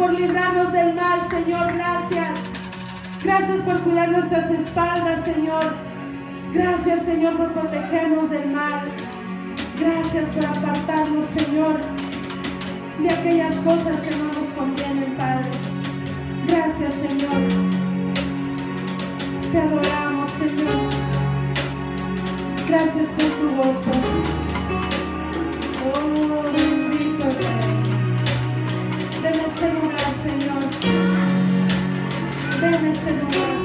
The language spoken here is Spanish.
por librarnos del mal, Señor. Gracias. Gracias por cuidar nuestras espaldas, Señor. Gracias, Señor, por protegernos del mal. Gracias por apartarnos, Señor, de aquellas cosas que no nos convienen, Padre. Gracias, Señor. Te adoramos, Señor. Gracias por tu gozo. Oh, Señor. Ven a